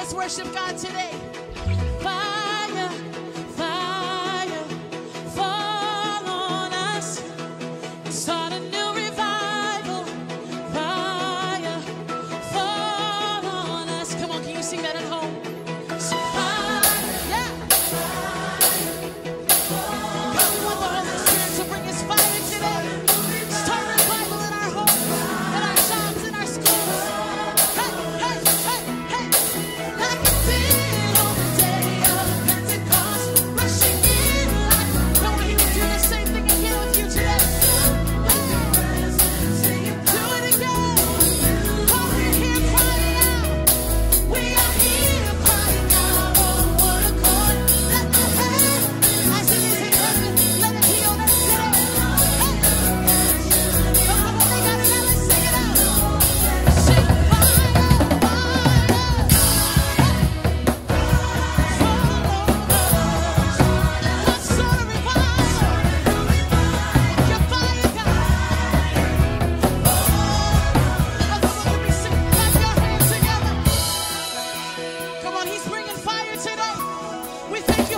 Let's worship God today. Everything.